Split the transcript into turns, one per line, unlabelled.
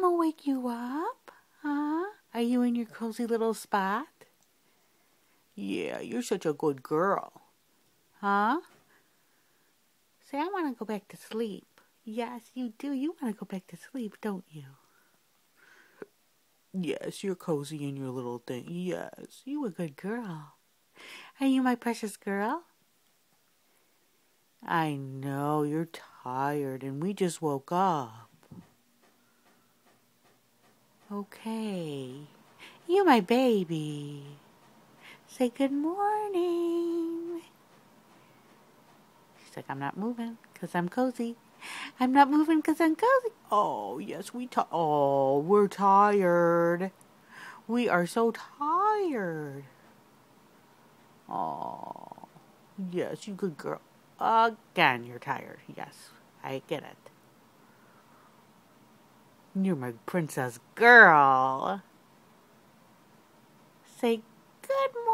Mama wake you up? Huh? Are you in your cozy little spot? Yeah, you're such a good girl. Huh? Say, I want to go back to sleep. Yes, you do. You want to go back to sleep, don't you? Yes, you're cozy in your little thing. Yes, you a good girl. Are you my precious girl? I know you're tired and we just woke up. Okay. You my baby. Say good morning. She's like, I'm not moving because I'm cozy. I'm not moving because I'm cozy. Oh, yes, we Oh, we're tired. We are so tired. Oh, yes, you good girl. Again, you're tired. Yes, I get it. You're my princess girl. Say good.